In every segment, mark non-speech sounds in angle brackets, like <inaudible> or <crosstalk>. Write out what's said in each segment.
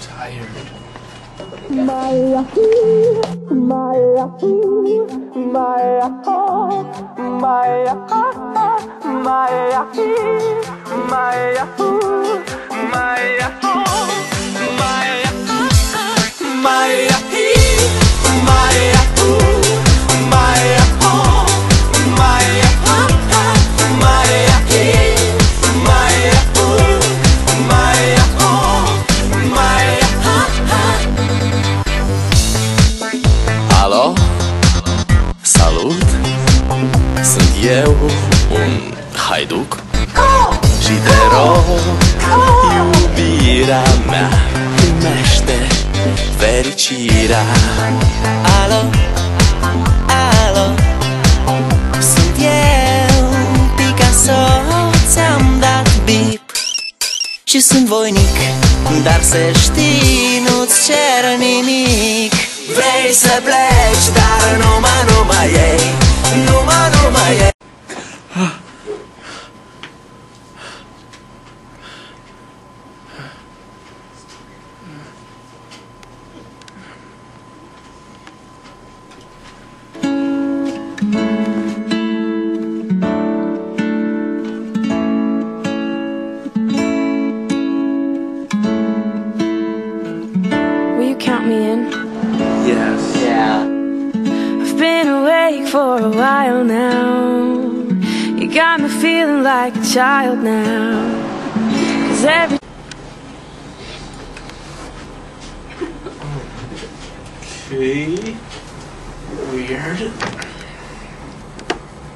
Tired. Maya, Maya, Maya, Maya, Maya, Maya, Maya, Maya, Maya, un haiduc Și te rog, iubirea mea Primește fericirea. Alo, alo Sunt eu, Picasso Ți-am dat bip. Și sunt voinic Dar să știi, Yeah I've been awake for a while now. You got me feeling like a child now. Cause every Okay Weird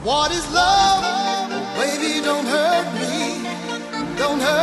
What is love? Baby, don't hurt me. Don't hurt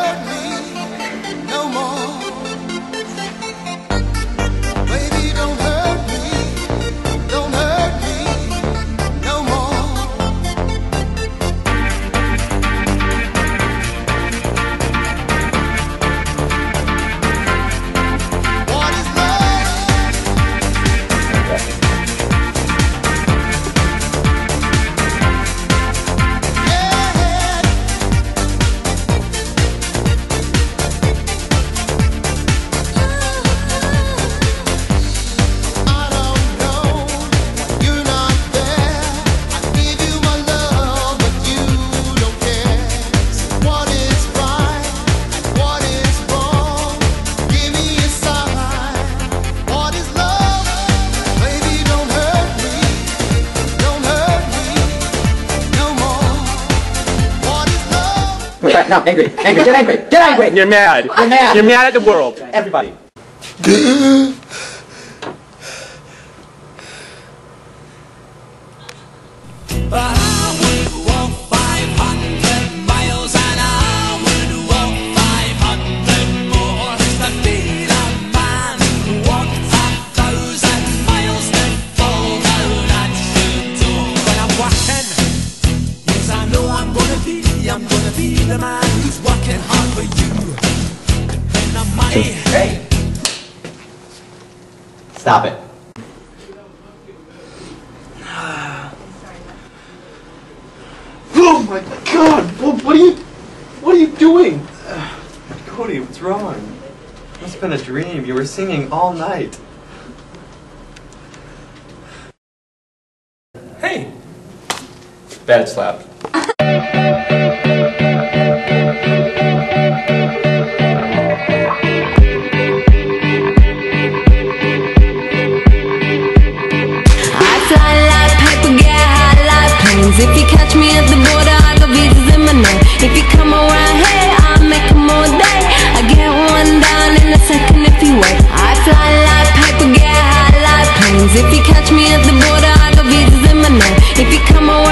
No, angry, angry, get angry, get angry! You're mad. You're mad. You're mad at the world. Everybody. <laughs> Hey! Stop it. <sighs> Oh my god! What, what are you... What are you doing? Cody, what's wrong? Must have been a dream. You were singing all night. Hey! Bad slap. <laughs> If you catch me at the border, I got visas in my name. If you come around here, I'll make 'em all day. I get one down in a second if you wait. I fly like paper, get high like planes. If you catch me at the border, I got visas in my name. If you come around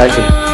we hit